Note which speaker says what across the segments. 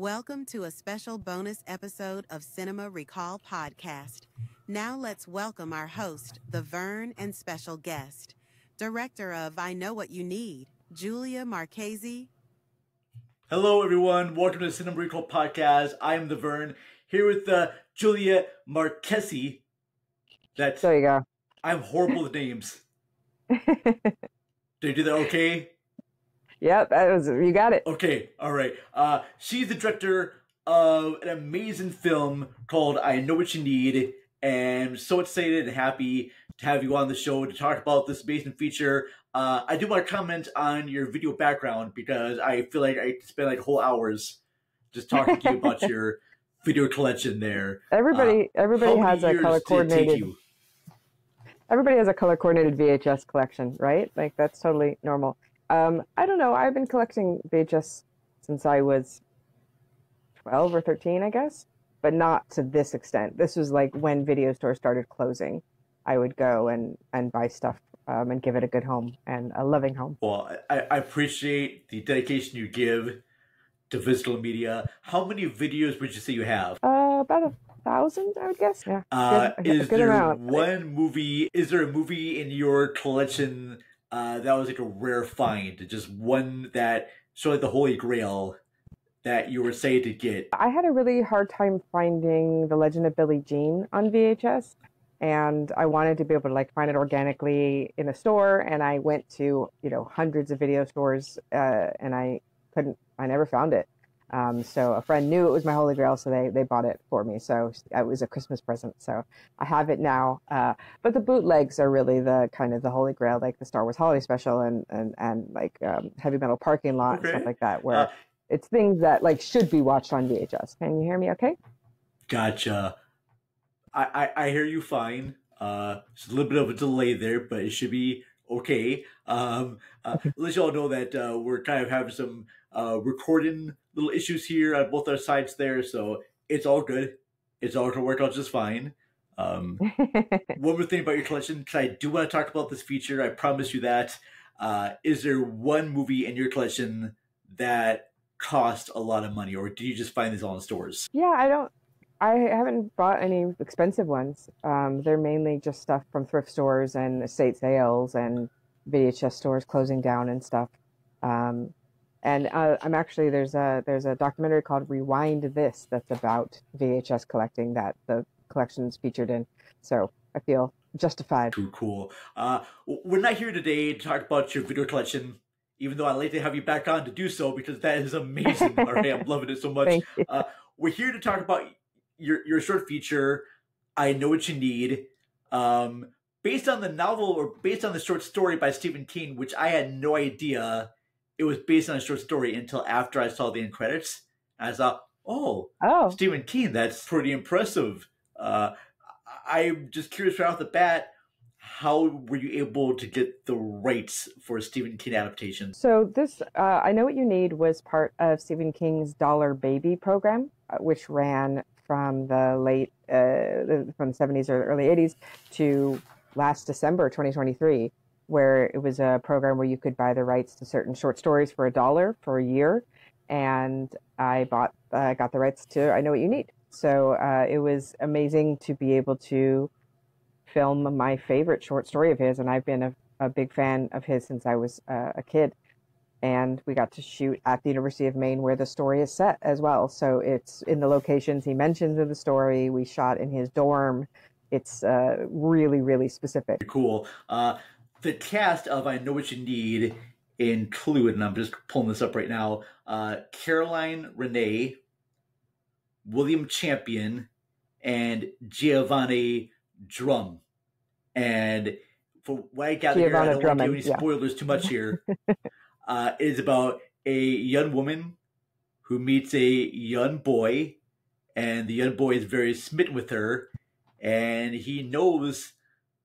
Speaker 1: Welcome to a special bonus episode of Cinema Recall Podcast. Now let's welcome our host, the Vern and special guest, director of I Know What You Need, Julia Marchese.
Speaker 2: Hello, everyone. Welcome to the Cinema Recall Podcast. I am the Vern here with uh, Julia Marchese. That's
Speaker 3: There you go.
Speaker 2: I'm horrible with names. Did you do that okay?
Speaker 3: Yep, that was you got it.
Speaker 2: Okay, all right. Uh, she's the director of an amazing film called I Know What You Need, and I'm so excited and happy to have you on the show to talk about this amazing feature. Uh, I do want to comment on your video background because I feel like I spent like whole hours just talking to you about your video collection there.
Speaker 3: Everybody,
Speaker 2: Uh,
Speaker 3: everybody has a color
Speaker 2: years did it take
Speaker 3: coordinated. Everybody has a color coordinated VHS collection, right? Like that's totally normal. Um, I don't know. I've been collecting VHS since I was twelve or thirteen, I guess, but not to this extent. This was like when video stores started closing. I would go and and buy stuff um, and give it a good home and a loving home.
Speaker 2: Well, I, I appreciate the dedication you give to physical media. How many videos would you say you have?
Speaker 3: Uh, about a thousand, I would guess. Yeah.
Speaker 2: Uh,
Speaker 3: Good-
Speaker 2: is
Speaker 3: good
Speaker 2: there
Speaker 3: amount.
Speaker 2: one movie? Is there a movie in your collection uh, that was like a rare find? Just one that sort of the holy grail that you were saying to get.
Speaker 3: I had a really hard time finding The Legend of Billie Jean on VHS, and I wanted to be able to like find it organically in a store. And I went to you know hundreds of video stores, uh, and I couldn't. I never found it. Um, so a friend knew it was my holy grail, so they they bought it for me. So it was a Christmas present. So I have it now. Uh, but the bootlegs are really the kind of the holy grail, like the Star Wars Holiday Special and and and like um, Heavy Metal Parking Lot and stuff like that, where
Speaker 2: Uh,
Speaker 3: it's things that like should be watched on VHS. Can you hear me? Okay.
Speaker 2: Gotcha. I, I, I hear you fine. Uh, it's a little bit of a delay there, but it should be okay. Um, uh, let you all know that uh, we're kind of having some uh, recording little issues here on both our sides there, so it's all good. It's all going to work out just fine. Um, one more thing about your collection, because I do want to talk about this feature. I promise you that. Uh, is there one movie in your collection that cost a lot of money, or do you just find these all in stores?
Speaker 3: yeah, I don't. I haven't bought any expensive ones. Um, they're mainly just stuff from thrift stores and estate sales and VHS stores closing down and stuff. Um, and uh, I'm actually there's a there's a documentary called Rewind This that's about VHS collecting that the collection is featured in. So I feel justified.
Speaker 2: Too cool. Uh, we're not here today to talk about your video collection, even though I'd like to have you back on to do so because that is amazing. All right, I'm loving it so much. Uh, we're here to talk about your your short feature. I know what you need. Um, based on the novel or based on the short story by Stephen King, which I had no idea it was based on a short story until after I saw the end credits. And I thought, oh,
Speaker 3: Oh,
Speaker 2: Stephen King. That's pretty impressive. Uh, I'm just curious right off the bat, how were you able to get the rights for a Stephen King adaptation?
Speaker 3: So this, uh, I know what you need, was part of Stephen King's Dollar Baby program, uh, which ran from the late, uh, from the seventies or early eighties to last December, twenty twenty three, where it was a program where you could buy the rights to certain short stories for a dollar for a year, and I bought, uh, got the rights to I know what you need. So uh, it was amazing to be able to film my favorite short story of his, and I've been a, a big fan of his since I was uh, a kid. And we got to shoot at the University of Maine where the story is set as well. So it's in the locations he mentions in the story. We shot in his dorm. It's uh, really, really specific.
Speaker 2: Cool. Uh, the cast of I Know What You Need include, and I'm just pulling this up right now, uh, Caroline Renee, William Champion, and Giovanni Drum. And for what I gather here, I don't want to
Speaker 3: Drummond,
Speaker 2: any
Speaker 3: yeah.
Speaker 2: spoilers too much here. uh, it is about a young woman who meets a young boy, and the young boy is very smitten with her, and he knows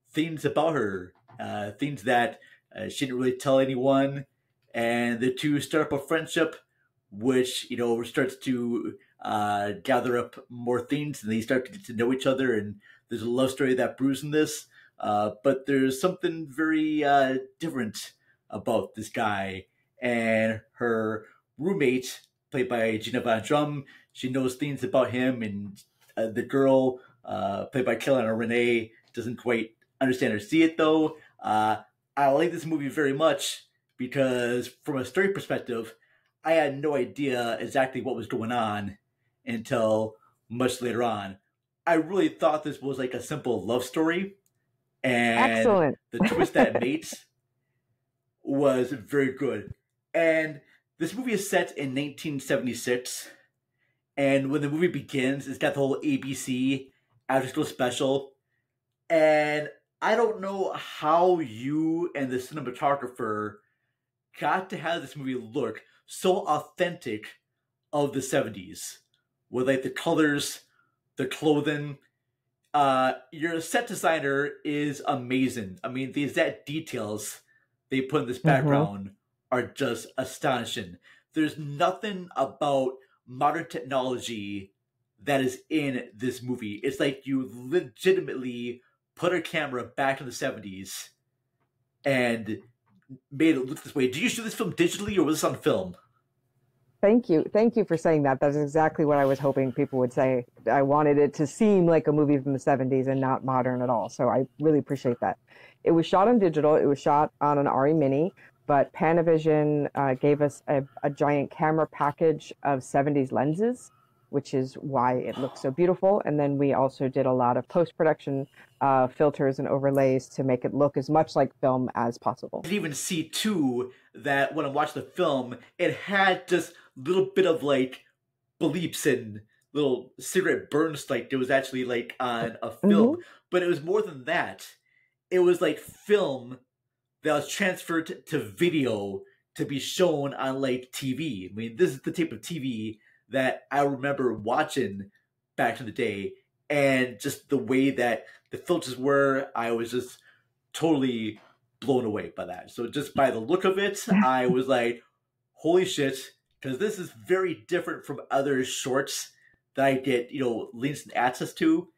Speaker 2: things about her, uh, things that uh, she didn't really tell anyone, and the two start up a friendship, which you know starts to uh, gather up more things, and they start to get to know each other, and there's a love story that brews in this, uh, but there's something very uh, different about this guy and her roommate played by Gina Van Drum. She knows things about him, and uh, the girl, uh, played by Kelana Renee, doesn't quite understand or see it though. Uh, I like this movie very much because, from a story perspective, I had no idea exactly what was going on until much later on. I really thought this was like a simple love story, and
Speaker 3: Excellent.
Speaker 2: the twist that mates was very good. And this movie is set in 1976, and when the movie begins, it's got the whole ABC after school special, and I don't know how you and the cinematographer got to have this movie look so authentic of the 70s with like the colors, the clothing. Uh, your set designer is amazing. I mean, the exact details they put in this background are just astonishing. There's nothing about modern technology that is in this movie. It's like you legitimately put a camera back in the 70s and made it look this way. Did you shoot this film digitally or was this on film?
Speaker 3: Thank you. Thank you for saying that. That's exactly what I was hoping people would say. I wanted it to seem like a movie from the 70s and not modern at all. So I really appreciate that. It was shot on digital. It was shot on an ARRI Mini, but Panavision uh, gave us a, a giant camera package of 70s lenses which is why it looks so beautiful. And then we also did a lot of post production uh, filters and overlays to make it look as much like film as possible.
Speaker 2: Can even see too that when I watched the film, it had just little bit of like bleeps and little cigarette burns, like it was actually like on a film. Mm-hmm. But it was more than that. It was like film that was transferred to, to video to be shown on like TV. I mean, this is the type of TV that I remember watching back in the day, and just the way that the filters were, I was just totally blown away by that. So just by the look of it, I was like, "Holy shit!" Because this is very different from other shorts that I get, you know, links and access to.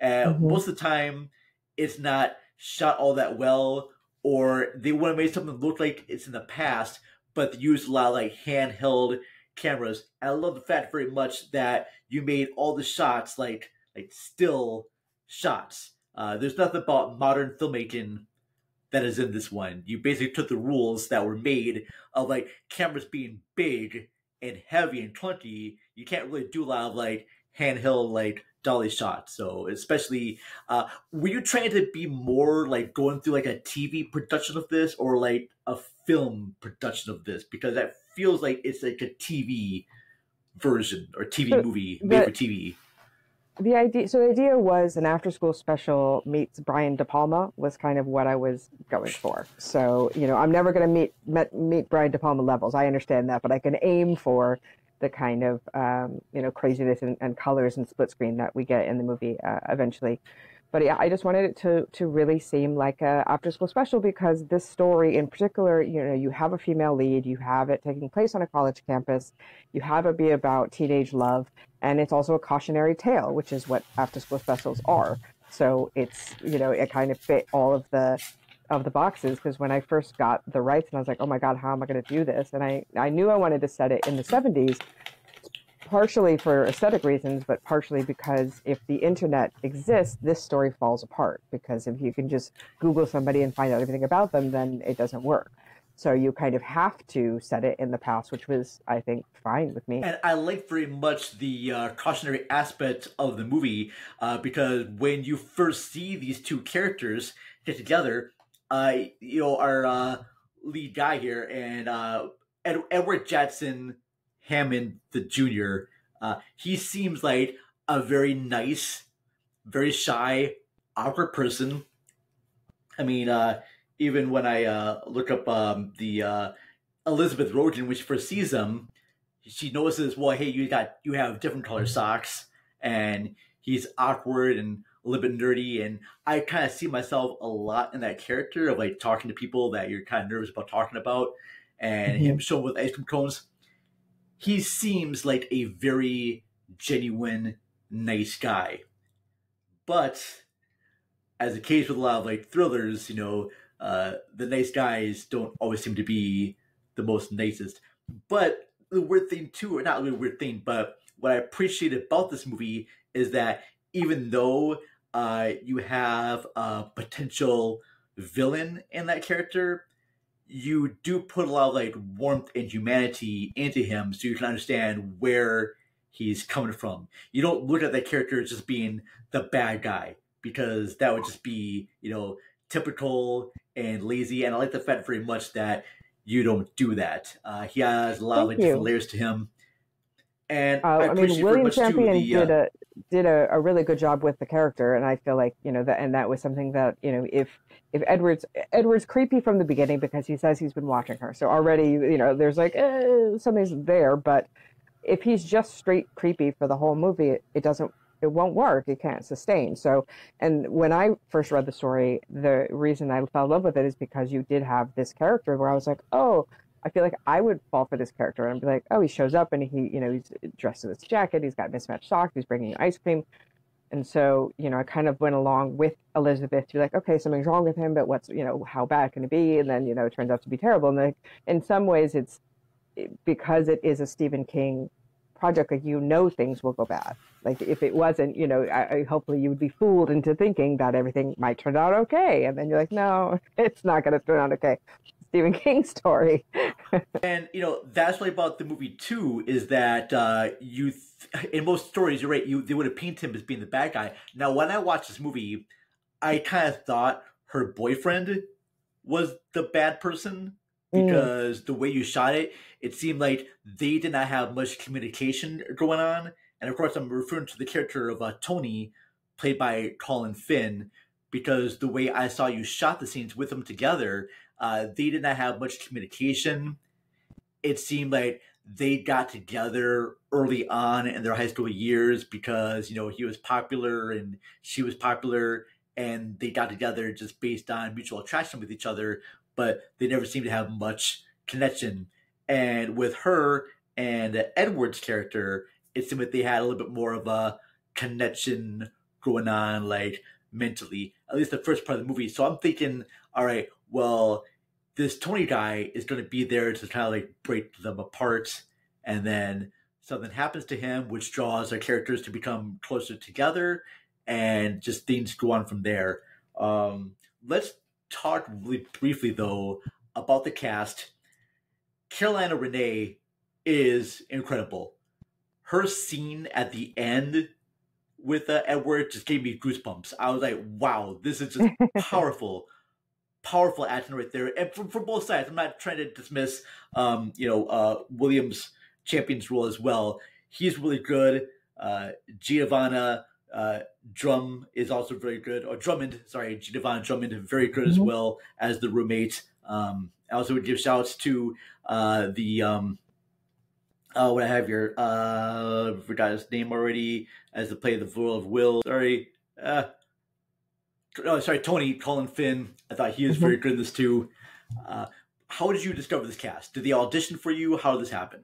Speaker 2: And mm-hmm. most of the time, it's not shot all that well, or they want to make something look like it's in the past, but they use a lot of like handheld cameras. I love the fact very much that you made all the shots like like still shots. Uh, there's nothing about modern filmmaking that is in this one. You basically took the rules that were made of like cameras being big and heavy and clunky. You can't really do a lot of like handheld like dolly shots. So especially, uh, were you trying to be more like going through like a TV production of this or like a film production of this? Because that feels like it's like a TV version or TV so movie made for TV.
Speaker 3: The idea, so the idea was an after-school special meets Brian De Palma was kind of what I was going for. So you know, I'm never going to meet, meet meet Brian De Palma levels. I understand that, but I can aim for the kind of um, you know craziness and, and, colors and split screen that we get in the movie uh, eventually but yeah, I just wanted it to to really seem like a after school special because this story in particular, you know, you have a female lead, you have it taking place on a college campus, you have it be about teenage love, and it's also a cautionary tale, which is what after school specials are. So it's you know it kind of fit all of the of the boxes because when I first got the rights and I was like, oh my god, how am I going to do this? And I I knew I wanted to set it in the 70s partially for aesthetic reasons, but partially because if the internet exists, this story falls apart. Because if you can just Google somebody and find out everything about them, then it doesn't work. So you kind of have to set it in the past, which was, I think, fine with me.
Speaker 2: And I like very much the uh, cautionary aspect of the movie uh, because when you first see these two characters get together, uh, you know, our uh, lead guy here and uh, Ed- Edward Jackson Hamner the Junior. Uh, he seems like a very nice, very shy, awkward person. I mean, uh, even when I uh, look up um, the uh, Elizabeth Rogan, which first sees him, she notices, well, hey, you got you have different color socks, and he's awkward and a little bit nerdy, and I kind of see myself a lot in that character of like talking to people that you're kind of nervous about talking about, and mm-hmm. him showing with ice cream cones he seems like a very genuine, nice guy. But as the case with a lot of like thrillers, you know, uh, the nice guys don't always seem to be the most nicest. But the weird thing too, or not really weird thing, but what I appreciate about this movie is that even though uh, you have a potential villain in that character, you do put a lot of like warmth and humanity into him so you can understand where he's coming from. You don't look at that character as just being the bad guy because that would just be, you know, typical and lazy. And I like the fact very much that you don't do that. Uh, he has a lot Thank of like, different layers to him. And uh, I, I, mean,
Speaker 3: William Champion the, did uh, a did a, a, really good job with the character, and I feel like you know that, and that was something that you know if if Edward's Edward's creepy from the beginning because he says he's been watching her, so already you know there's like eh, something's there, but if he's just straight creepy for the whole movie, it, it doesn't it won't work. It can't sustain. So, and when I first read the story, the reason I fell in love with it is because you did have this character where I was like, oh, I feel like I would fall for this character and be like, oh, he shows up and he, you know, he's dressed in this jacket, he's got mismatched socks, he's bringing you ice cream. And so, you know, I kind of went along with Elizabeth to be like, okay, something's wrong with him, but what's, you know, how bad can it be? And then, you know, it turns out to be terrible. And like, in some ways, it's because it is a Stephen King project, like you know things will go bad. Like if it wasn't, you know, I, I, hopefully you would be fooled into thinking that everything might turn out okay, and then you're like, no, it's not going to turn out okay. Stephen King story.
Speaker 2: and you know that's what about the movie too is that uh, you th- in most stories you're right you they would have painted him as being the bad guy. Now when I watched this movie, I kind of thought her boyfriend was the bad person Mm. because mm. the way you shot it, it seemed like they did not have much communication going on. And of course, I'm referring to the character of uh, Tony, played by Colin Finn, because the way I saw you shot the scenes with them together, uh, they did not have much communication. It seemed like they got together early on in their high school years because you know he was popular and she was popular and they got together just based on mutual attraction with each other but they never seemed to have much connection. And with her and Edward's character, it seemed like they had a little bit more of a connection going on, like mentally, at least the first part of the movie. So I'm thinking, all right, well, this Tony guy is going to be there to kind of like break them apart. And then something happens to him, which draws our characters to become closer together and just things go on from there. Um, let's talk really briefly though about the cast. Carolina Renee is incredible. Her scene at the end with uh, Edward just gave me goosebumps. I was like, wow, this is just powerful, powerful action right there. And from, from both sides, I'm not trying to dismiss, um, you know, uh, Williams champion's role as well. He's really good. Uh, Giovanna uh, Drum is also very good, or Drummond, sorry, Giovanna Drummond, very good as mm-hmm. well as the roommate. Um, I also would give shouts to uh, the um, uh, what I have here. Uh, forgot his name already. As the play the role of Will. Sorry. Uh, oh, sorry, Tony Colin Finn. I thought he was mm-hmm. very good in this too. Uh, how did you discover this cast? Did they audition for you? How did this happen?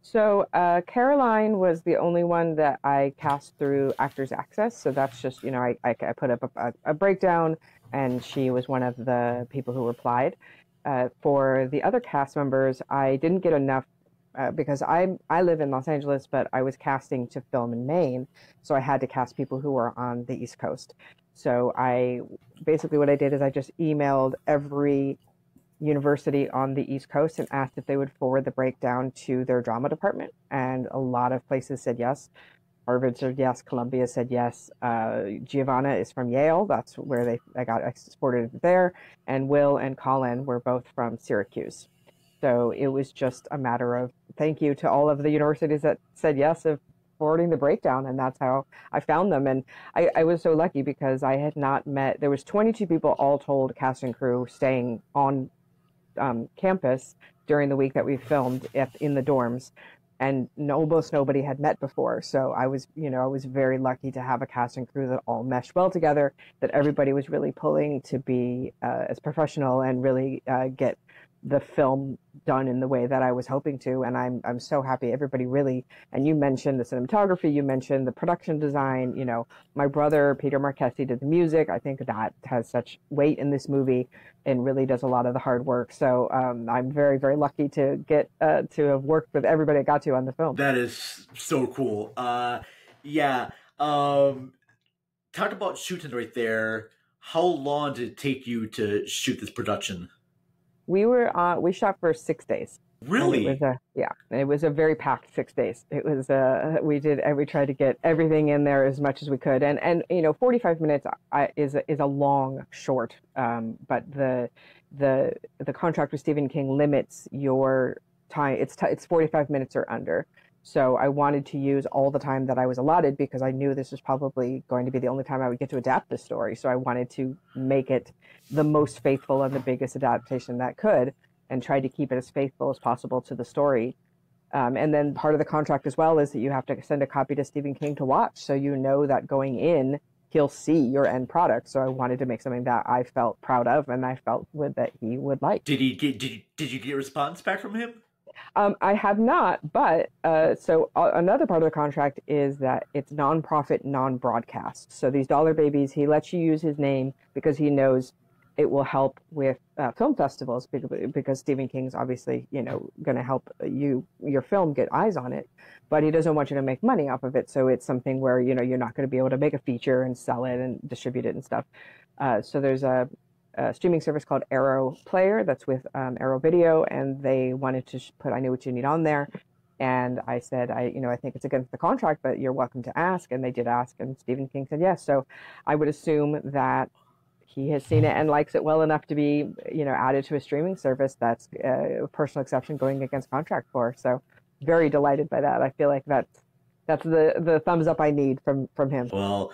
Speaker 3: So uh, Caroline was the only one that I cast through Actors Access. So that's just you know I, I, I put up a, a, breakdown, and she was one of the people who replied. Uh, for the other cast members, I didn't get enough uh, because I I live in Los Angeles, but I was casting to film in Maine, so I had to cast people who were on the East Coast. So I basically what I did is I just emailed every university on the East Coast and asked if they would forward the breakdown to their drama department. And a lot of places said yes. Harvard said yes. Columbia said yes. Uh, Giovanna is from Yale. That's where they I got exported there. And Will and Colin were both from Syracuse. So it was just a matter of thank you to all of the universities that said yes of forwarding the breakdown and that's how i found them and I, I, was so lucky because i had not met there was 22 people all told cast and crew staying on um, campus during the week that we filmed in the dorms and almost nobody had met before. So I was, you know, I was very lucky to have a cast and crew that all meshed well together, that everybody was really pulling to be uh, as professional and really uh, get the film done in the way that I was hoping to. And I'm I'm so happy. Everybody really and you mentioned the cinematography, you mentioned the production design. You know, my brother Peter Marchese did the music. I think that has such weight in this movie and really does a lot of the hard work. So um, I'm very very lucky to get uh, to have worked with everybody I got to on the film.
Speaker 2: That is so cool. Uh, yeah. Um, talk about shooting right there. How long did it take you to shoot this production?
Speaker 3: We were uh, we shot for six days.
Speaker 2: Really?
Speaker 3: it was a yeah. It was a very packed six days. It was uh we did we tried to get everything in there as much as we could, and and you know forty five minutes is a, is a long short, um, but the the the contract with Stephen King limits your time. It's t- it's forty five minutes or under. So I wanted to use all the time that I was allotted because I knew this was probably going to be the only time I would get to adapt the story. So I wanted to make it the most faithful and the biggest adaptation that could and tried to keep it as faithful as possible to the story. Um, and then part of the contract as well is that you have to send a copy to Stephen King to watch. So you know that going in, he'll see your end product. So I wanted to make something that I felt proud of and I felt would, that he would like.
Speaker 2: Did he get, did, did you get a response back from him?
Speaker 3: Um, I have not, but uh, so uh, another part of the contract is that it's nonprofit, non-broadcast. So these dollar babies, he lets you use his name because he knows it will help with uh, film festivals because, because Stephen King's obviously, you know, going to help you your film get eyes on it, but he doesn't want you to make money off of it. So it's something where you know you're not going to be able to make a feature and sell it and distribute it and stuff. Uh, so there's a a streaming service called Arrow Player that's with um, Arrow Video, and they wanted to put I Know What You Need on there. And I said, I, you know, I think it's against the contract, but you're welcome to ask. And they did ask, and Stephen King said yes. So I would assume that he has seen it and likes it well enough to be, you know, added to a streaming service that's uh, a personal exception going against contract for. So very delighted by that. I feel like that's that's the the thumbs up I need from from him.
Speaker 2: Well,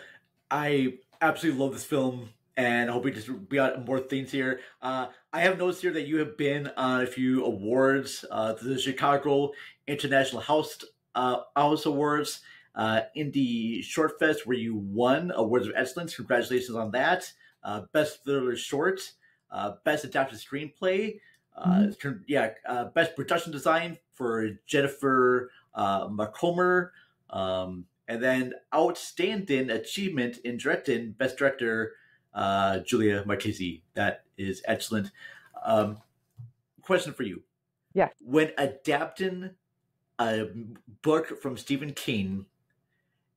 Speaker 2: I absolutely love this film and I hope we just we got more things here. Uh, I have noticed here that you have been on a few awards, uh, the Chicago International House uh, House Awards, uh, Indie Short Fest, where you won awards of excellence. Congratulations on that! Uh, best thriller short, uh, best adapted screenplay, uh, mm-hmm. yeah, uh, best production design for Jennifer uh, Macomber. Um, and then outstanding achievement in directing, best director uh, Julia Marchese. That is excellent. Um, question for you.
Speaker 3: Yeah.
Speaker 2: When adapting a book from Stephen King,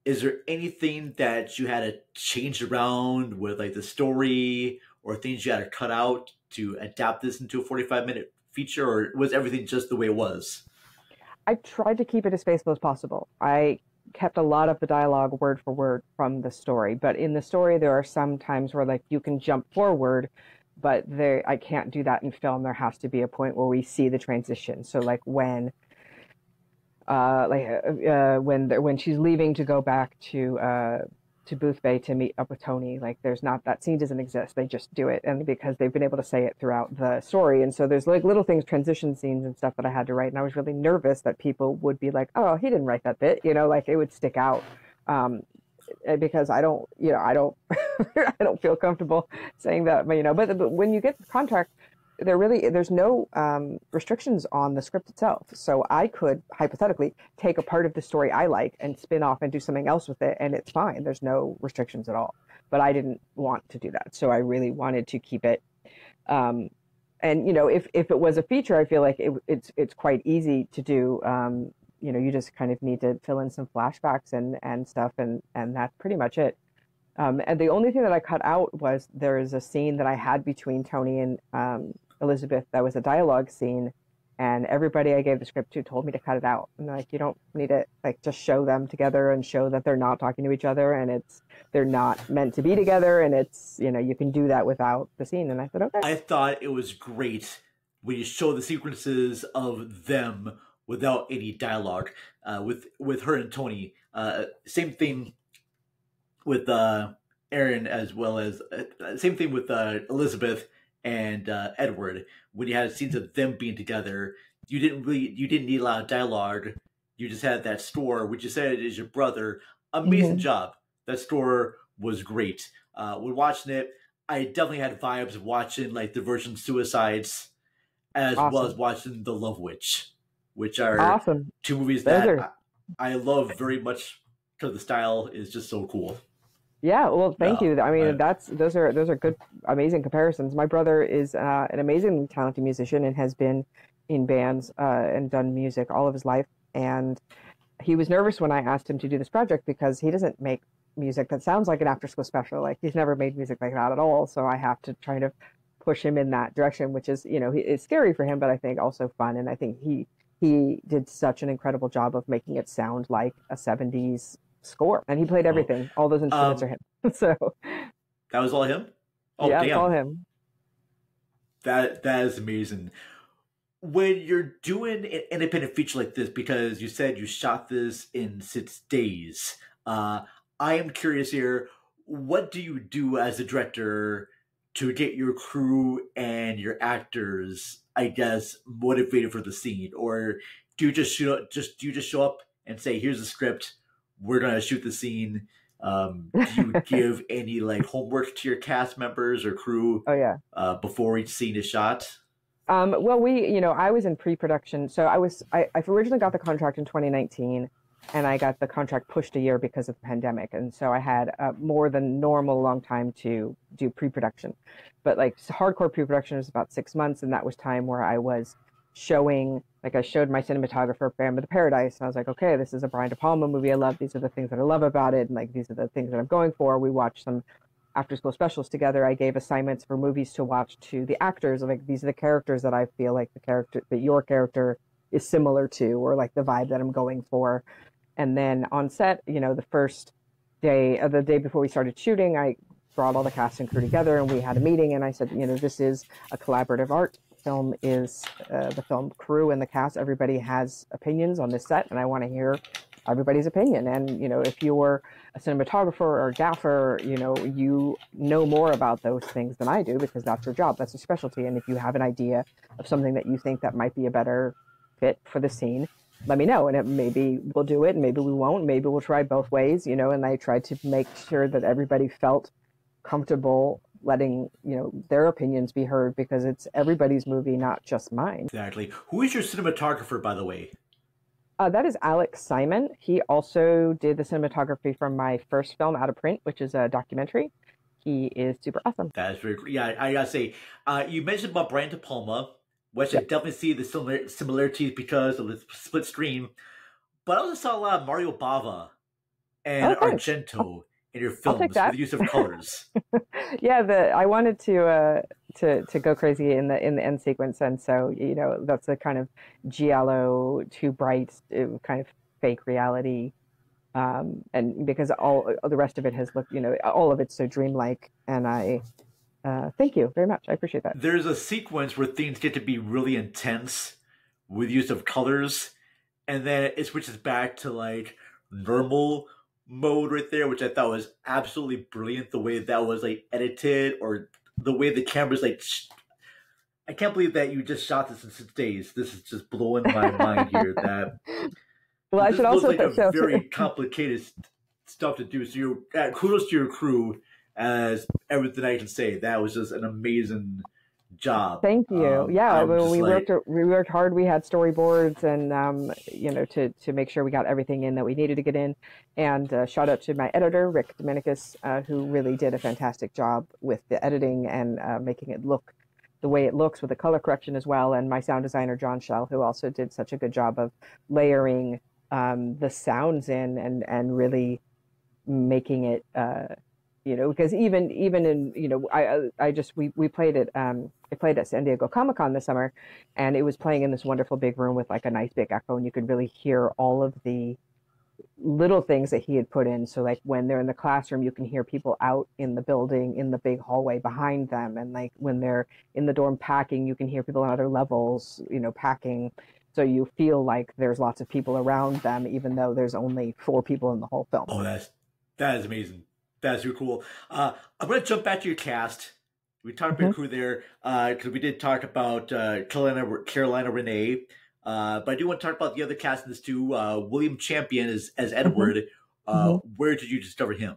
Speaker 2: is there anything that you had to change around with like the story or things you had to cut out to adapt this into a 45 minute feature or was everything just the way it was?
Speaker 3: I tried to keep it as faithful as possible. I kept a lot of the dialogue word for word from the story. But in the story, there are some times where like you can jump forward, but there I can't do that in film. There has to be a point where we see the transition. So like when. Uh, like uh, uh when when she's leaving to go back to to Boothbay to meet up with Tony. Like there's not that scene doesn't exist. They just do it, and because they've been able to say it throughout the story, and so there's like little things, transition scenes and stuff that I had to write, and I was really nervous that people would be like, "Oh, he didn't write that bit," you know, like it would stick out. Um, eh, because I don't, you know, I don't, I don't feel comfortable saying that, but you know, but, but when you get the contract, there really there's no um, restrictions on the script itself. So i could hypothetically take a part of the story i like and spin off and do something else with it and it's fine. There's no restrictions at all. But i didn't want to do that. So i really wanted to keep it um, and you know if, if it was a feature i feel like it, it's it's quite easy to do um, you know you just kind of need to fill in some flashbacks and and stuff and and that's pretty much it. Um, and the only thing that I cut out was there is a scene that I had between Tony and um, Elizabeth that was a dialogue scene and everybody I gave the script to told me to cut it out. And like, you don't need it. Like, just show them together and show that they're not talking to each other and it's they're not meant to be together. And it's you know you can do that without the scene. And I said, okay.
Speaker 2: I thought it was great when you show the sequences of them without any dialogue. Uh, with with her and Tony, uh, same thing with uh, Aaron as well as uh, same thing with uh, Elizabeth and uh, Edward, when you had scenes of them being together, you didn't really you didn't need a lot of dialogue. You just had that store, which you said is your brother. Amazing mm-hmm. job. That store was great. Uh, when watching it, I definitely had vibes of watching like the Virgin Suicides as
Speaker 3: Awesome.
Speaker 2: well as watching The Love Witch, which are
Speaker 3: Awesome.
Speaker 2: two movies
Speaker 3: Those
Speaker 2: that
Speaker 3: are-
Speaker 2: I, I love very much because the style is just so cool.
Speaker 3: Yeah, well, thank you. I mean,
Speaker 2: I-
Speaker 3: that's those are those are good, amazing comparisons. My brother is uh, an amazingly talented musician and has been in bands uh, and done music all of his life. And he was nervous when I asked him to do this project because he doesn't make music that sounds like an after-school special. Like he's never made music like that at all. So I have to try to push him in that direction, which is, you know, it's scary for him, but I think also fun. And I think he he did such an incredible job of making it sound like a 70s score. And he played
Speaker 2: Oh.
Speaker 3: everything. All those instruments
Speaker 2: Um,
Speaker 3: are him. so
Speaker 2: That was all him. Oh
Speaker 3: yeah,
Speaker 2: damn!
Speaker 3: it's all him.
Speaker 2: That that is amazing. When you're doing an independent feature like this, because you said you shot this in six days, uh, I am curious here. What do you do as a director to get your crew and your actors, I guess, motivated for the scene, or do you just show just do you just show up and say, "Here's the script, we're gonna shoot the scene"? Um, do you give any like homework to your cast members or crew
Speaker 3: Oh yeah.
Speaker 2: uh, before each scene is shot?
Speaker 3: Um, well, we, you know, I was in pre-production, so I was, I, I originally got the contract in 2019, and I got the contract pushed a year because of the pandemic, and so I had uh, more than normal long time to do pre-production, but like hardcore pre-production was about six months, and that was time where I was showing, like I showed my cinematographer Phantom of the Paradise, and I was like, okay, this is a Brian De Palma movie. I love these are the things that I love about it, and like these are the things that I'm going for. We watched some after school specials together. I gave assignments for movies to watch to the actors. Like these are the characters that I feel like the character that your character is similar to, or like the vibe that I'm going for. And then on set, you know, the first day, uh, the day before we started shooting, I brought all the cast and crew together and we had a meeting. And I said, you know, this is a collaborative art film. Is uh, the film crew and the cast? Everybody has opinions on this set, and I want to hear everybody's opinion. And you know, if you're a cinematographer or a gaffer, you know, you know more about those things than I do because that's your job, that's your specialty. And if you have an idea of something that you think that might be a better fit for the scene, let me know. And it, maybe we'll do it, maybe we won't. Maybe we'll try both ways, you know. And I tried to make sure that everybody felt comfortable letting you know their opinions be heard because it's everybody's movie, not just mine.
Speaker 2: Exactly. Who is your cinematographer, by the way?
Speaker 3: Uh, that is Alex Simon. He also did the cinematography from my first film, Out of Print, which is a documentary. He is super awesome.
Speaker 2: That is very. Yeah, I, I gotta say, uh, you mentioned about Brian De Palma, which I definitely see the similar similarities because of the split screen. But I also saw a lot of Mario Bava and
Speaker 3: Oh.
Speaker 2: Argento in your films
Speaker 3: that.
Speaker 2: the use of colors.
Speaker 3: yeah, the I wanted to uh, to to go crazy in the in the end sequence, and so you know that's a kind of giallo, too bright, uh, kind of fake reality, um, and because all the rest of it has looked, you know, all of it's so dreamlike, and I. Uh, thank you very much. I appreciate that.
Speaker 2: There's a sequence where things get to be really intense with use of colors, and then it switches back to like normal mode right there, which I thought was absolutely brilliant. The way that was like edited, or the way the camera's like. sh- I can't believe that you just shot this in six days. This is just blowing my mind here. That
Speaker 3: Well, I should also
Speaker 2: like a
Speaker 3: so-
Speaker 2: very complicated s- stuff to do. So, you uh, kudos to your crew as everything I can say. That was just an amazing job.
Speaker 3: Thank you.
Speaker 2: Um,
Speaker 3: yeah, well, we
Speaker 2: like-
Speaker 3: worked we worked hard. We had storyboards and um, you know to to make sure we got everything in that we needed to get in. And uh, shout out to my editor Rick Dominicus, uh, who really did a fantastic job with the editing and uh, making it look the way it looks with the color correction as well. And my sound designer John Shell, who also did such a good job of layering um, the sounds in and and really making it. You know, because even even in you know, I I- I just we we played it. Um, I played at San Diego Comic Con this summer, and it was playing in this wonderful big room with like a nice big echo, and you could really hear all of the little things that he had put in. So like when they're in the classroom, you can hear people out in the building in the big hallway behind them, and like when they're in the dorm packing, you can hear people on other levels, you know, packing. So you feel like there's lots of people around them, even though there's only four people in the whole film.
Speaker 2: Oh, that's that is amazing. That's super cool. Uh, I'm gonna jump back to your cast. We talked about
Speaker 3: Mm-hmm.
Speaker 2: crew there because we did talk about uh, Carolina Carolina Renee, uh, but I do want to talk about the other cast in this too. Uh, William Champion as as
Speaker 3: Mm-hmm.
Speaker 2: Edward. Uh, Where did you discover him?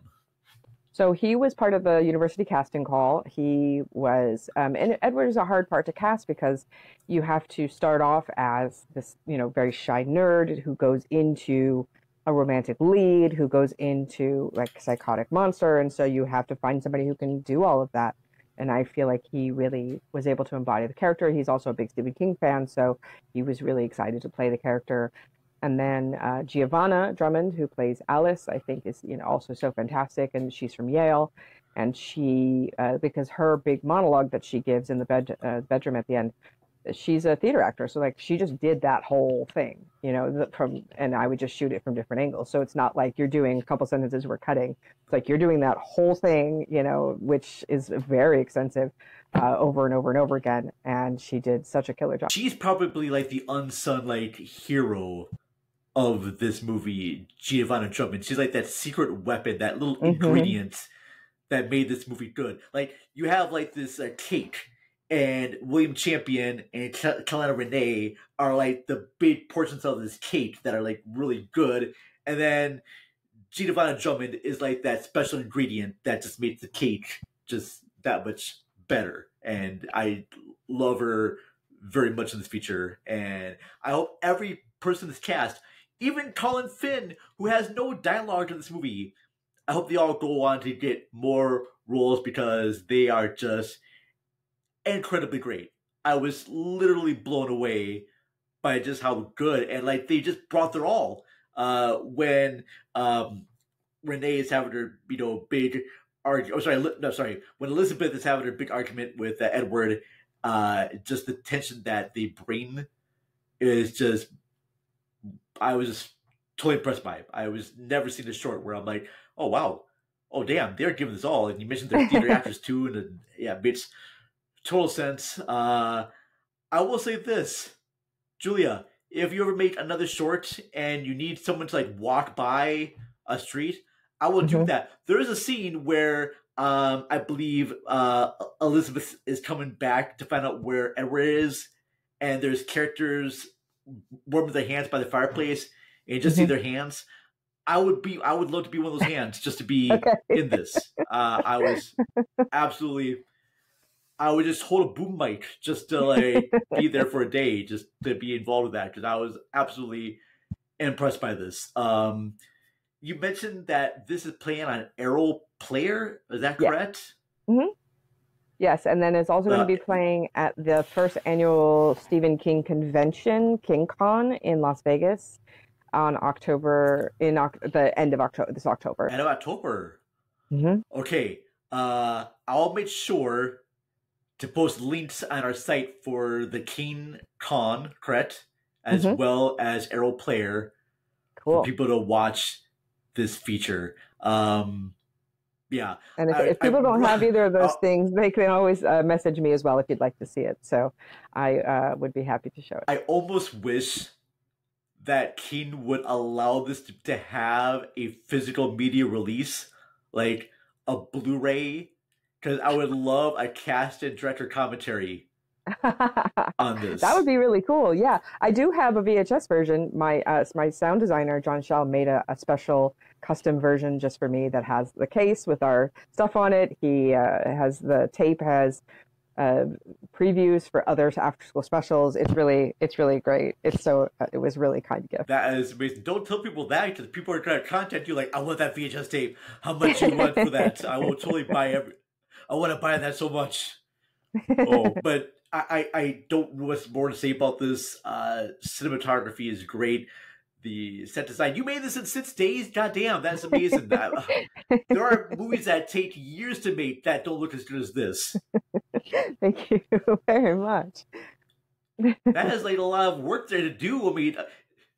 Speaker 3: So he was part of the university casting call. He was, um, and Edward is a hard part to cast because you have to start off as this, you know, very shy nerd who goes into a romantic lead, who goes into like psychotic monster, and so you have to find somebody who can do all of that. And I feel like he really was able to embody the character. He's also a big Stephen King fan, so he was really excited to play the character. And then uh, Giovanna Drummond, who plays Alice, I think is you know also so fantastic, and she's from Yale, and she uh, because her big monologue that she gives in the bed uh, bedroom at the end, she's a theater actor, so like she just did that whole thing, you know, from and I would just shoot it from different angles, so it's not like you're doing a couple sentences we're cutting, it's like you're doing that whole thing, you know, which is very extensive. Uh, over and over and over again, and she did such a killer job.
Speaker 2: She's probably like the unsung like hero of this movie, Giovanna Drummond. She's like that secret weapon, that little mm-hmm. ingredient that made this movie good. Like you have like this uh, cake, and William Champion and Kalanna Renee are like the big portions of this cake that are like really good, and then Giovanna Drummond is like that special ingredient that just makes the cake just that much better. And I love her very much in this feature, and I hope every person in this cast even Colin Finn, who has no dialogue in this movie, I hope they all go on to get more roles because they are just incredibly great. I was literally blown away by just how good and like they just brought their all. Uh, when um, Renee is having her, you know, big argument. Oh, sorry, no, sorry. When Elizabeth is having her big argument with uh, Edward, uh, just the tension that they bring is just I was just totally impressed by it. I was never seen a short where I'm like, oh wow, oh damn, they're giving this all. And you mentioned they're theater actors too, and yeah, it makes total sense. Uh, I will say this, Julia, if you ever make another short and you need someone to like walk by a street, I will mm-hmm. do that. There is a scene where um, I believe uh, Elizabeth is coming back to find out where Edward is, and there's characters warm their hands by the fireplace and just mm-hmm. see their hands. I would be I would love to be one of those hands just to be okay. in this. Uh, I was absolutely I would just hold a boom mic just to like be there for a day, just to be involved with that because I was absolutely impressed by this. Um, you mentioned that this is playing on Arrow Player. Is that correct?
Speaker 3: Yeah. Mm-hmm. Yes, and then it's also going to be playing at the first annual Stephen King convention, KingCon, in Las Vegas, on October in the end of October. This October.
Speaker 2: End of October.
Speaker 3: Mm-hmm.
Speaker 2: Okay, uh, I'll make sure to post links on our site for the King Con, correct, as mm-hmm. well as Arrow Player,
Speaker 3: cool.
Speaker 2: for people to watch this feature. Um, yeah.
Speaker 3: And if, I, if people I, don't have either of those uh, things, they can always uh, message me as well if you'd like to see it. So I uh, would be happy to show it.
Speaker 2: I almost wish that King would allow this to, to have a physical media release, like a Blu-ray, because I would love a cast and director commentary on this.
Speaker 3: that would be really cool. Yeah, I do have a VHS version. My uh, my sound designer John Shell made a, a, special custom version just for me that has the case with our stuff on it. He uh, has the tape has uh, previews for other after school specials. It's really it's really great. It's so uh, it was really kind gift.
Speaker 2: That is amazing. Don't tell people that because people are going to contact you like, I want that VHS tape. How much you want for that? I will totally buy every. I want to buy that so much. Oh, but I, I don't know what's more to say about this. Uh, cinematography is great. The set design. You made this in six days. God damn, that's amazing. uh, there are movies that take years to make that don't look as good as this.
Speaker 3: Thank you very much.
Speaker 2: that is like a lot of work there to do. I mean, uh,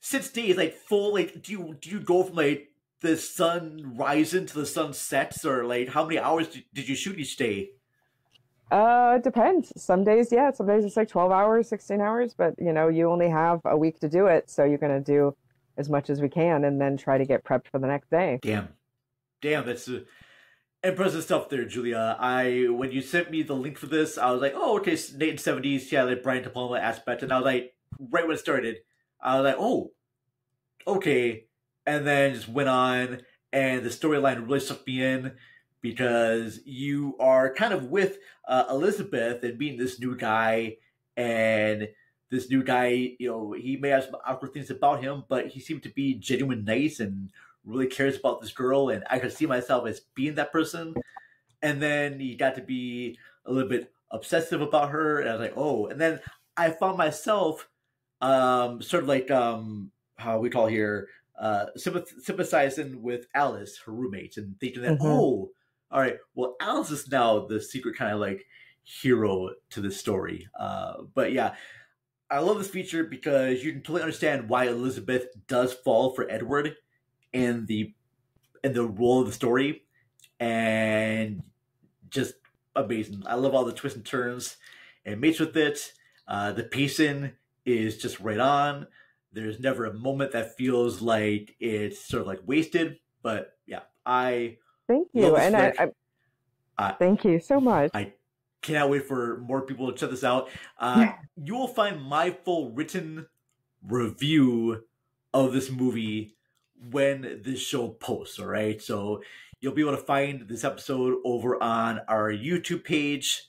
Speaker 2: six days, like full. Like, do you do you go from like the sun rising to the sun sets, or like how many hours did, did you shoot each day?
Speaker 3: Uh, it depends. Some days, yeah. Some days it's like 12 hours, 16 hours, but you know, you only have a week to do it. So you're going to do as much as we can and then try to get prepped for the next day.
Speaker 2: Damn. Damn. That's uh, impressive stuff there, Julia. I, when you sent me the link for this, I was like, oh, okay, Nate 70s. Yeah, like Brian De Palma aspect. And I was like, right when it started, I was like, oh, okay. And then just went on and the storyline really sucked me in because you are kind of with uh, Elizabeth and being this new guy, and this new guy, you know, he may have some awkward things about him, but he seemed to be genuine nice and really cares about this girl, and I could see myself as being that person. And then he got to be a little bit obsessive about her, and I was like, oh. And then I found myself um, sort of like um, how we call here uh, sympathizing with Alice, her roommate, and thinking that, mm-hmm. oh, all right, well, Alice is now the secret kind of like hero to the story. Uh, but yeah, I love this feature because you can totally understand why Elizabeth does fall for Edward in the in the role of the story, and just amazing. I love all the twists and turns and mates with it. Uh, the pacing is just right on. There's never a moment that feels like it's sort of like wasted. But yeah, I
Speaker 3: thank you, and I, I, I, thank you so much.
Speaker 2: I cannot wait for more people to check this out. Uh, you will find my full written review of this movie when this show posts. All right, so you'll be able to find this episode over on our YouTube page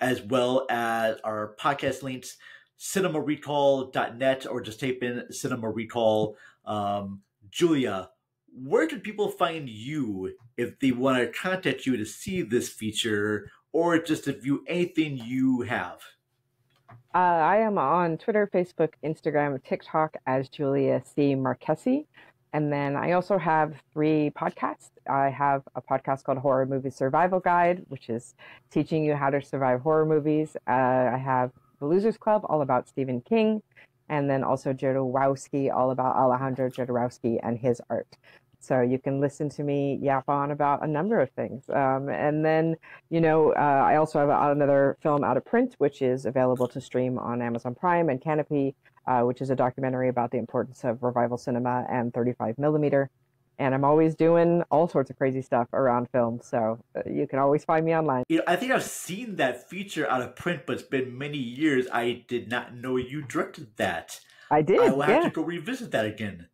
Speaker 2: as well as our podcast links, cinemarecall.net, or just type in cinema recall. Um, Julia, where can people find you if they want to contact you to see this feature or just to view anything you have?
Speaker 3: Uh, I am on Twitter, Facebook, Instagram, TikTok as Julia C. Marchese. And then I also have three podcasts. I have a podcast called Horror Movie Survival Guide, which is teaching you how to survive horror movies. Uh, I have The Losers Club, all about Stephen King. And then also Jodorowsky, all about Alejandro Jodorowsky and his art. So you can listen to me yap on about a number of things. Um, and then, you know, uh, I also have another film out of print, which is available to stream on Amazon Prime and Kanopy, uh, which is a documentary about the importance of revival cinema and 35 millimeter. And I'm always doing all sorts of crazy stuff around film. So uh, you can always find me online.
Speaker 2: You know, I think I've seen that feature out of print, but it's been many years. I did not know you directed that.
Speaker 3: I did.
Speaker 2: I will have
Speaker 3: yeah.
Speaker 2: to go revisit that again.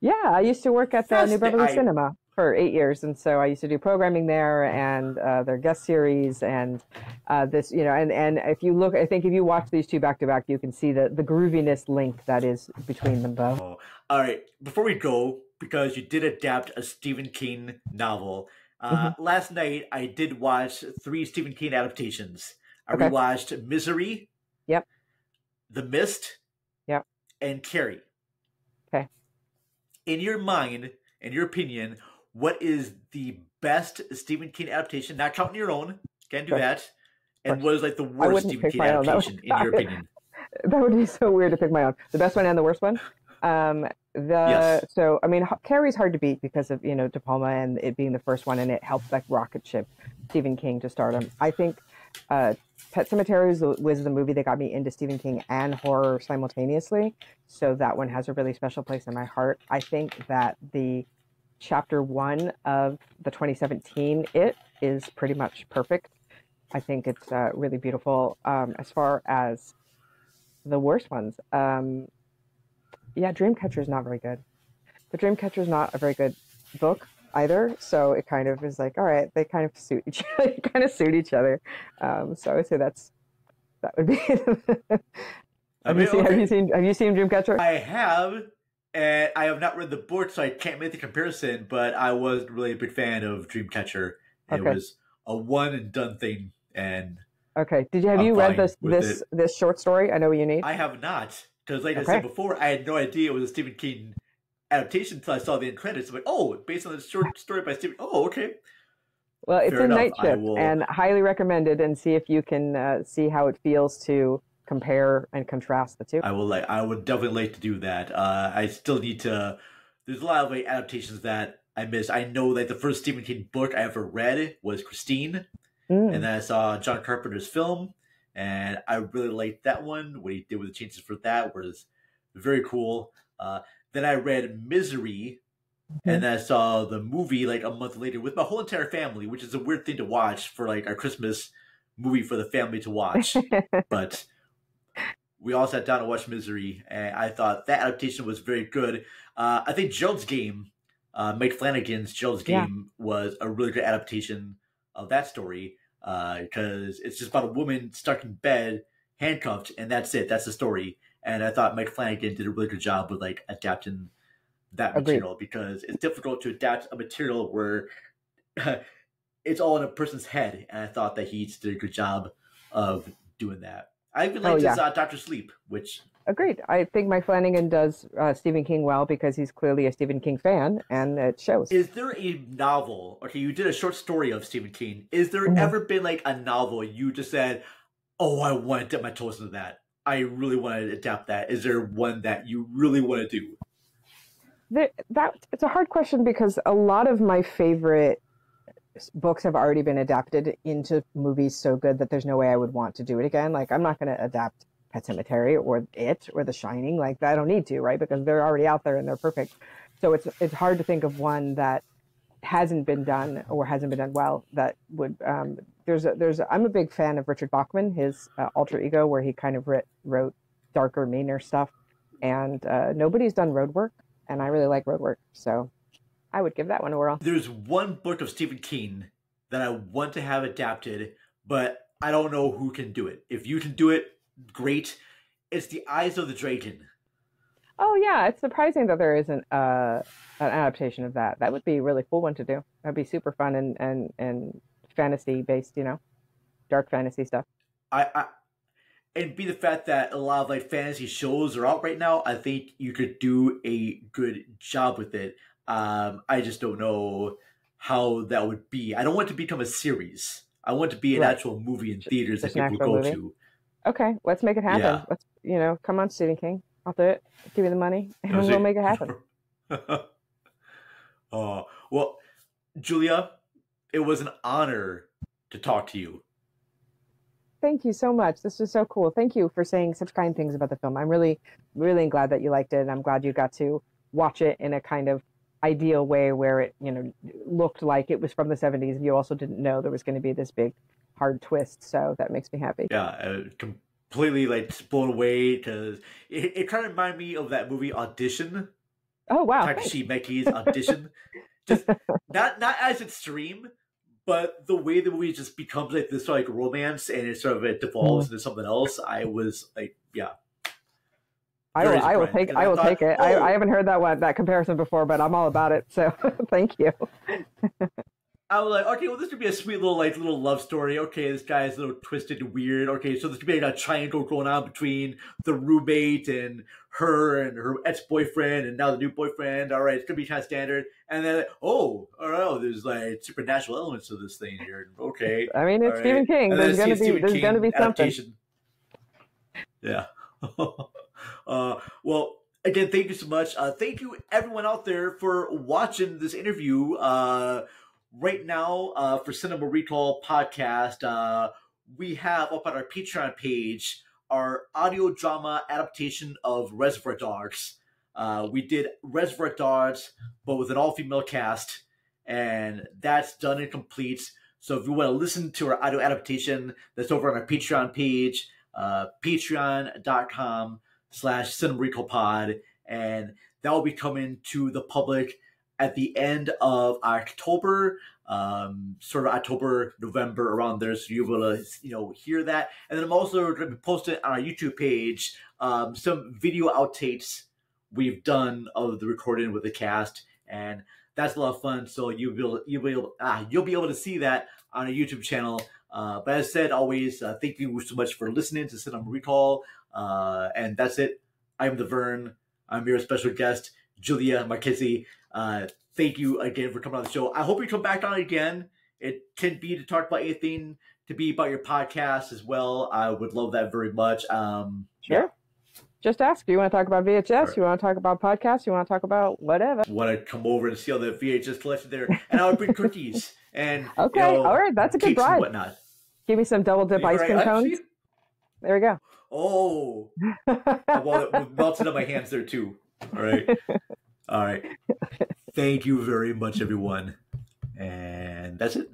Speaker 3: Yeah, I used to work at the New Beverly I... Cinema for eight years, and so I used to do programming there and uh, their guest series and uh, this, you know, and and if you look, I think if you watch these two back to back, you can see the the grooviness link that is between them both. Oh,
Speaker 2: all right, before we go, because you did adapt a Stephen King novel. Uh, mm-hmm. Last night, I did watch three Stephen King adaptations. I okay. rewatched Misery.
Speaker 3: Yep.
Speaker 2: The Mist.
Speaker 3: Yep.
Speaker 2: And Carrie Okay. in your mind, in your opinion, what is the best Stephen King adaptation? Not counting your own, can't do sure. that. And what is like the worst Stephen King adaptation in your opinion?
Speaker 3: That would be so weird to pick my own. The best one and the worst one. Um, the yes. so I mean Carrie's hard to beat because of you know De Palma and it being the first one and it helped like rocket ship Stephen King to stardom. I think uh, Pet Sematary was, was the movie that got me into Stephen King and horror simultaneously. So that one has a really special place in my heart. I think that the chapter one of the 2017 It is pretty much perfect. I think it's uh, really beautiful. Um, as far as the worst ones, um, yeah, Dreamcatcher is not very good. The Dreamcatcher is not a very good book either. So it kind of is like, all right, they kind of suit each other, kind of suit each other. Um, so I would say that's that would be. have, I mean, you seen, okay. have you seen Have you seen Dreamcatcher?
Speaker 2: I have, and I have not read the book, so I can't make the comparison. But I was really a big fan of Dreamcatcher. Okay. It was a one and done thing, and
Speaker 3: okay. Did you have I'm you read this this it. this short story? I know what you need.
Speaker 2: I have not, because like okay. I said before, I had no idea it was a Stephen King adaptation until I saw the end credits. I'm like, oh, based on the short story by Stephen. Oh, okay.
Speaker 3: Well, it's Fair in enough. Night Shift will... and highly recommended, and see if you can uh, see how it feels to compare and contrast the two.
Speaker 2: I will like. I would definitely like to do that. Uh, I still need to. There's a lot of like, adaptations that I missed. I know that the first Stephen King book I ever read was Christine, mm. and then I saw John Carpenter's film, and I really liked that one. What he did with the changes for that was very cool. Uh, then I read Misery, mm-hmm. and then I saw the movie like a month later with my whole entire family, which is a weird thing to watch for like our Christmas movie for the family to watch. but we all sat down and watched Misery, and I thought that adaptation was very good. Uh, I think Gerald's Game, uh, Mike Flanagan's Gerald's Game, yeah. was a really good adaptation of that story because uh, it's just about a woman stuck in bed, handcuffed, and that's it. That's the story. And I thought Mike Flanagan did a really good job with like adapting that Agreed. material because it's difficult to adapt a material where it's all in a person's head. And I thought that he did a good job of doing that. I even liked oh, yeah. his uh, Doctor Sleep, which
Speaker 3: Agreed. I think Mike Flanagan does uh, Stephen King well because he's clearly a Stephen King fan, and it shows.
Speaker 2: Is there a novel? Okay, you did a short story of Stephen King. Is there mm-hmm. ever been like a novel you just said, "Oh, I want to dip my toes into that. I really want to adapt that." Is there one that you really want to do?
Speaker 3: The, that it's a hard question because a lot of my favorite books have already been adapted into movies so good that there's no way I would want to do it again. Like I'm not going to adapt Pet Sematary or It or The Shining. Like I don't need to, right? Because they're already out there and they're perfect. So it's it's hard to think of one that hasn't been done or hasn't been done well that would um, there's a there's a, I'm a big fan of Richard Bachman his uh, alter ego where he kind of writ, wrote darker meaner stuff and uh, nobody's done road work and I really like road work so I would give that one a whirl.
Speaker 2: There's one book of Stephen King that I want to have adapted but I don't know who can do it if you can do it great. It's the Eyes of the Dragon.
Speaker 3: Oh yeah, it's surprising that there isn't uh, an adaptation of that. That would be a really cool one to do. That'd be super fun and and and fantasy based, you know, dark fantasy stuff.
Speaker 2: I, I and be the fact that a lot of like fantasy shows are out right now. I think you could do a good job with it. Um, I just don't know how that would be. I don't want to become a series. I want to be an right. actual movie in theaters just that people go
Speaker 3: movie. to okay, let's make it happen. Yeah. Let's, you know, come on, Stephen King. I'll do it. Give me the money, and we'll make it happen.
Speaker 2: uh, well, Julia, it was an honor to talk to you.
Speaker 3: Thank you so much. This was so cool. Thank you for saying such kind things about the film. I'm really, really glad that you liked it. And I'm glad you got to watch it in a kind of ideal way where it, you know, looked like it was from the 70s. And you also didn't know there was going to be this big hard twist. So that makes me happy.
Speaker 2: Yeah, uh, completely like blown away because it, it kind of reminded me of that movie Audition.
Speaker 3: Oh wow,
Speaker 2: Takashi Miike's Audition. just not not as extreme, but the way the movie just becomes like this like romance and it sort of it devolves mm. into something else. I was like, yeah.
Speaker 3: I will, I will take I will thought, take it. Oh. I, I haven't heard that one that comparison before, but I'm all about it. So thank you.
Speaker 2: I was like, okay, well, this could be a sweet little like little love story. Okay, this guy's a little twisted and weird. Okay, so this could be like a triangle going on between the roommate and her and her ex boyfriend and now the new boyfriend. All right, it's gonna be kind of standard. And then, oh, oh there's like supernatural elements to this thing here. Okay,
Speaker 3: I mean, it's Stephen King. There's gonna be Stephen there's King gonna be something.
Speaker 2: Yeah. uh, well, again, thank you so much. Uh, thank you everyone out there for watching this interview. Uh, right now uh, for Cinema Recall podcast, uh, we have up on our Patreon page our audio drama adaptation of Reservoir Dogs. Uh, we did Reservoir Dogs, but with an all female cast, and that's done and complete. So if you want to listen to our audio adaptation, that's over on our Patreon page, uh, patreon.com slash Cinema Recall Pod, and that will be coming to the public at the end of October, um, sort of October, November, around there. So you'll be you know, hear that. And then I'm also going to be posting on our YouTube page um, some video outtakes we've done of the recording with the cast, and that's a lot of fun. So you'll be able, you'll be able, ah, you'll be able to see that on our YouTube channel. Uh, but as I said, always uh, thank you so much for listening to Cinema Recall. Uh, and that's it. I'm the Vern. I'm your special guest, Julia Marchese. Uh, thank you again for coming on the show. I hope you come back on again. It can be to talk about anything, to be about your podcast as well. I would love that very much. Um,
Speaker 3: sure. Yeah. Just ask. You want to talk about VHS? You want to talk about podcasts? You want to talk about whatever?
Speaker 2: Want to come over and see all the VHS collection there? And I would bring cookies and
Speaker 3: okay, you know, all right, that's a good bribe.
Speaker 2: whatnot.
Speaker 3: Give me some double dip ice cream cones. There we go.
Speaker 2: Oh, well, it melted on my hands there too. All right. All right. Thank you very much, everyone. And that's it.